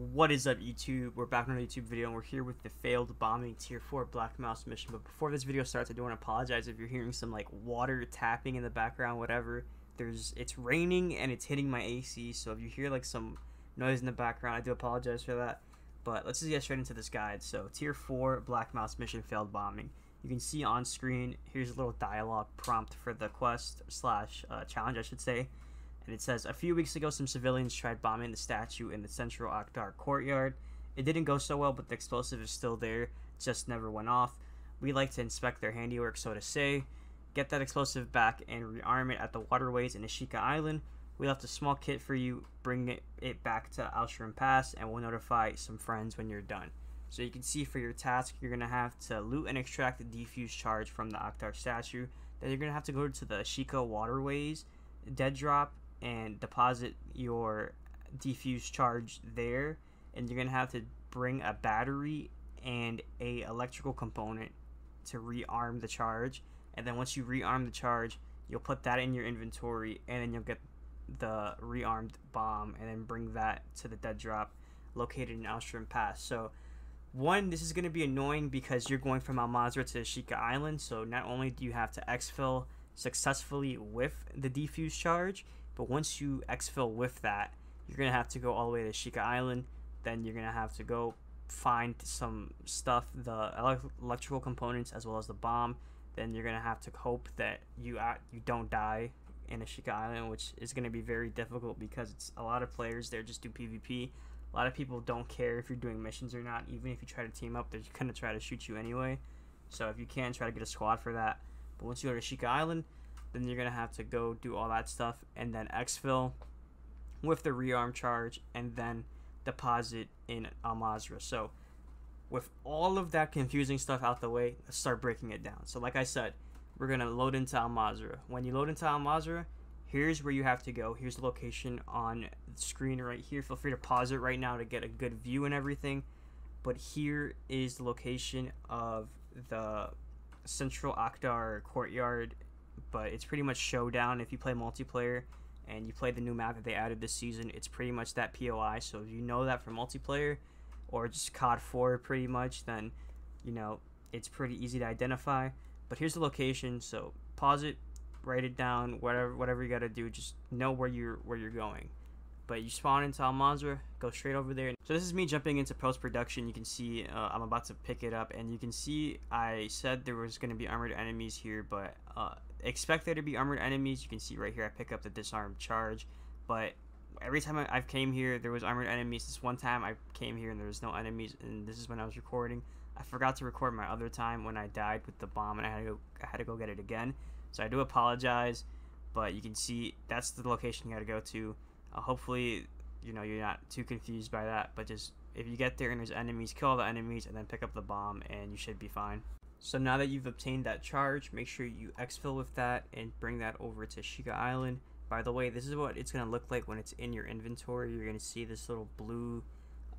What is up YouTube? We're back on a YouTube video and we're here with the failed bombing tier 4 Black Mous mission. But before this video starts, I do want to apologize if you're hearing some like water tapping in the background, whatever. There's it's raining and it's hitting my AC, so if you hear like some noise in the background, I do apologize for that. But let's just get straight into this guide. So tier 4 Black Mous mission failed bombing. You can see on screen, here's a little dialogue prompt for the quest slash uh, challenge, I should say and it says a few weeks ago some civilians tried bombing the statue in the central Akhdar courtyard. It didn't go so well, but the explosive is still there, just never went off. We like to inspect their handiwork, so to say. Get that explosive back and rearm it at the waterways in Ashika Island. We left a small kit for you. Bring it, it back to Al Sharim Pass, and we'll notify some friends when you're done. So you can see for your task, you're going to have to loot and extract the defuse charge from the Akhdar statue. Then you're going to have to go to the Ashika waterways, dead drop, and deposit your defuse charge there and you're gonna have to bring a battery and a electrical component to rearm the charge. And then once you rearm the charge you'll put that in your inventory and then you'll get the rearmed bomb and then bring that to the dead drop located in Al Sharim Pass. So one this is going to be annoying because you're going from Al Mazrah to Ashika Island so not only do you have to exfil successfully with the defuse charge but once you exfil with that, you're gonna have to go all the way to Shika Island. Then you're gonna have to go find some stuff, the electrical components as well as the bomb. Then you're gonna have to hope that you you don't die in Ashika Island, which is gonna be very difficult because it's a lot of players there just do PvP. A lot of people don't care if you're doing missions or not. Even if you try to team up, they're gonna try to shoot you anyway. So if you can, try to get a squad for that. But once you go to Shika Island, then you're gonna have to go do all that stuff and then exfil with the rearm charge and then deposit in Al Mazrah. So with all of that confusing stuff out the way, let's start breaking it down. So like I said, we're gonna load into Al Mazrah. When you load into Al Mazrah, here's where you have to go. Here's the location on the screen right here. Feel free to pause it right now to get a good view and everything. But here is the location of the Central Akhdar courtyard but it's pretty much showdown if you play multiplayer and you play the new map that they added this season. It's pretty much that poi so if you know that for multiplayer or just cod 4 pretty much then you know it's pretty easy to identify. But here's the location. So pause it write it down whatever whatever you got to do. Just know where you're where you're going but you spawn into Al Mazrah, go straight over there. So this is me jumping into post-production. You can see uh, I'm about to pick it up, and you can see I said there was going to be armored enemies here, but uh, expect there to be armored enemies. You can see right here I pick up the disarmed charge, but every time I, have came here there was armored enemies. This one time I came here and there was no enemies, and this is when I was recording. I forgot to record my other time when I died with the bomb, and I had to go, I had to go get it again. So I do apologize, but you can see that's the location you got to go to. Uh, hopefully, you know you're not too confused by that, but just if you get there and there's enemies, kill all the enemies and then pick up the bomb, and you should be fine. So now that you've obtained that charge, make sure you exfil with that and bring that over to Shika Island. By the way, this is what it's going to look like when it's in your inventory. You're going to see this little blue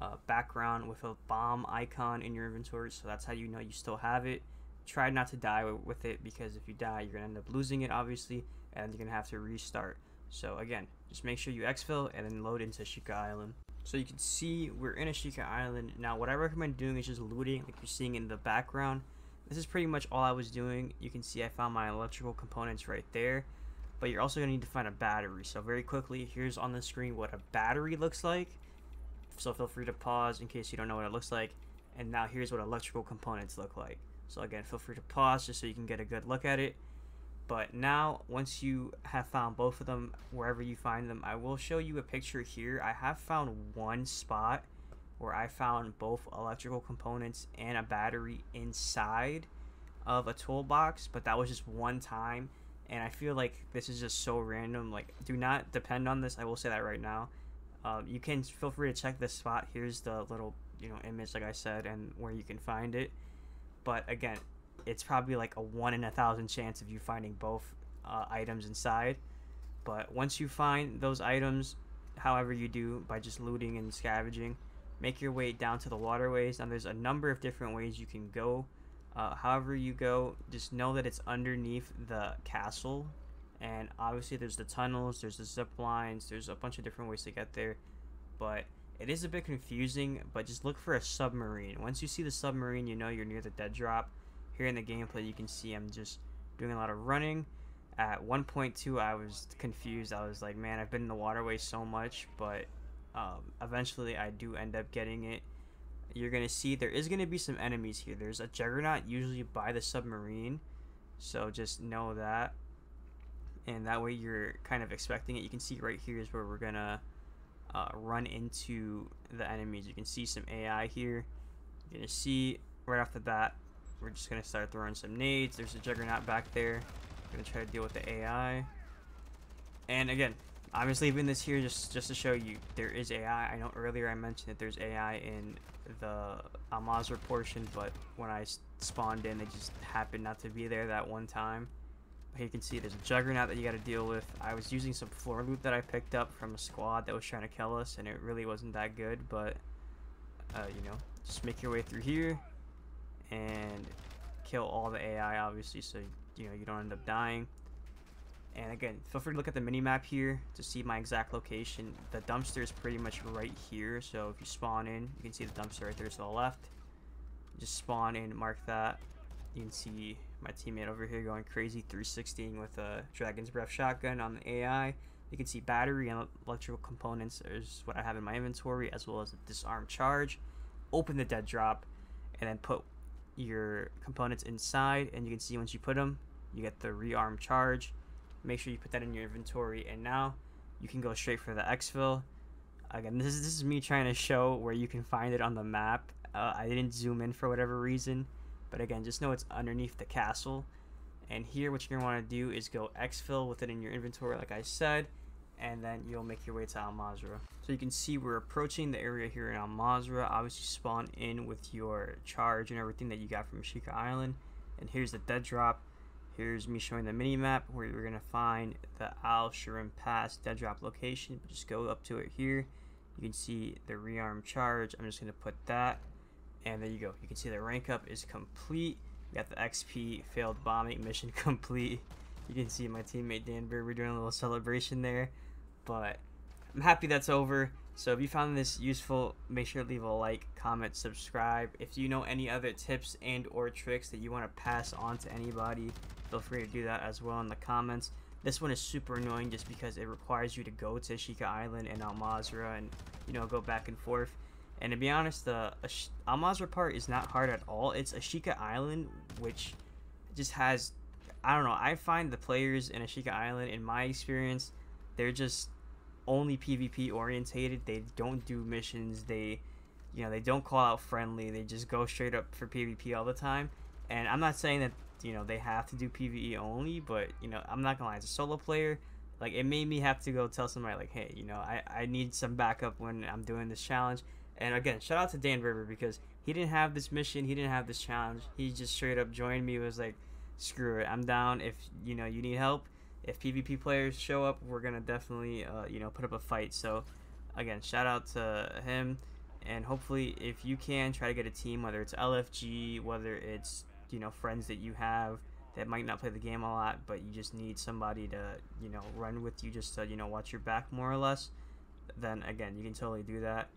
uh, background with a bomb icon in your inventory. So that's how you know you still have it. Try not to die with it because if you die, you're going to end up losing it, obviously, and you're going to have to restart. So again, just make sure you exfil and then load into Shika Island. So you can see we're in Ashika Island. Now what I recommend doing is just looting like you're seeing in the background this is pretty much all I was doing. You can see I found my electrical components right there. But you're also going to need to find a battery. So very quickly, here's on the screen what a battery looks like. So feel free to pause in case you don't know what it looks like. And now here's what electrical components look like. So again, feel free to pause just so you can get a good look at it. But now, once you have found both of them, wherever you find them, I will show you a picture here. I have found one spot where I found both electrical components and a battery inside of a toolbox, but that was just one time. And I feel like this is just so random. Like, do not depend on this. I will say that right now. Um, you can feel free to check this spot. Here's the little, you know, image, like I said, and where you can find it. But again, it's probably like a one in a thousand chance of you finding both uh, items inside. But once you find those items, however you do, by just looting and scavenging, make your way down to the waterways. Now, there's a number of different ways you can go. Uh, however you go, just know that it's underneath the castle. And obviously, there's the tunnels, there's the zip lines, there's a bunch of different ways to get there. But it is a bit confusing, but just look for a submarine. Once you see the submarine, you know you're near the dead drop. Here in the gameplay, you can see I'm just doing a lot of running. At 1.2, I was confused. I was like, man, I've been in the waterway so much, but um, eventually I do end up getting it. You're going to see there is going to be some enemies here. There's a Juggernaut usually by the submarine, so just know that. And that way you're kind of expecting it. You can see right here is where we're going to uh, run into the enemies. You can see some AI here. You're going to see right off the bat, we're just to start throwing some nades. There's a Juggernaut back there. Going to try to deal with the AI. And again, I'm just leaving this here just, just to show you there is AI. I know earlier I mentioned that there's AI in the Al Mazrah portion, but when I spawned in, it just happened not to be there that one time. Here you can see there's a Juggernaut that you got to deal with. I was using some floor loot that I picked up from a squad that was trying to kill us, and it really wasn't that good, but, uh, you know, just make your way through here and kill all the AI, obviously, so, you know, you don't end up dying. And again, feel free to look at the mini map here to see my exact location. The dumpster is pretty much right here, so if you spawn in, you can see the dumpster right there to the left. Just spawn in, mark that. You can see my teammate over here going crazy 316 with a Dragon's Breath shotgun on the AI. You can see battery and electrical components is what I have in my inventory, as well as a disarm charge. Open the dead drop, and then put your components inside, and you can see once you put them, you get the rearm charge. Make sure you put that in your inventory, and now you can go straight for the exfil. Again, this is, this is me trying to show where you can find it on the map. Uh, I didn't zoom in for whatever reason. But again, just know it's underneath the castle. And here what you're going to want to do is go exfil with it in your inventory like I said. And then you'll make your way to Al Mazrah. So you can see we're approaching the area here in Al Mazrah. Obviously spawn in with your charge and everything that you got from Ashika Island. And here's the dead drop. Here's me showing the mini map where you're going to find the Al Sharim Pass dead drop location. Just go up to it here. You can see the rearm charge. I'm just going to put that and there you go. You can see the rank up is complete. We got the XP failed bombing mission complete. You can see my teammate Dan We're doing a little celebration there. But I'm happy that's over. So if you found this useful, make sure to leave a like, comment, subscribe. If you know any other tips and or tricks that you want to pass on to anybody, feel free to do that as well in the comments. This one is super annoying just because it requires you to go to Ashika Island and Al Mazrah and, you know, go back and forth. And to be honest, the Al Mazrah part is not hard at all. It's Ashika Island, which just has, I don't know, I find the players in Ashika Island, in my experience, they're just only PvP orientated. They don't do missions. They, you know, they don't call out friendly. They just go straight up for PvP all the time. And I'm not saying that, you know, they have to do PvE only, but, you know, I'm not gonna lie, as a solo player, like, it made me have to go tell somebody, like, hey, you know, I, I need some backup when I'm doing this challenge and again, shout out to Dan River because he didn't have this mission, he didn't have this challenge. He just straight up joined me. Was like, screw it, I'm down. If you know you need help, if PvP players show up, we're gonna definitely uh, you know put up a fight. So again, shout out to him, and hopefully if you can try to get a team, whether it's LFG, whether it's you know friends that you have that might not play the game a lot, but you just need somebody to you know run with you just to you know watch your back more or less. Then again, you can totally do that.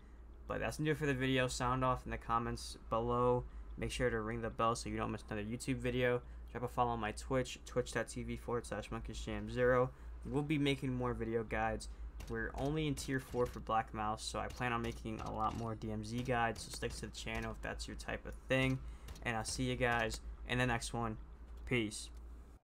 But that's gonna do it for the video. Sound off in the comments below. Make sure to ring the bell so you don't miss another YouTube video. Drop a follow on my Twitch, twitch.tv forward slash monkishjam0. We'll be making more video guides. We're only in tier 4 for Black Mous, so I plan on making a lot more DMZ guides, so stick to the channel if that's your type of thing. And I'll see you guys in the next one. Peace.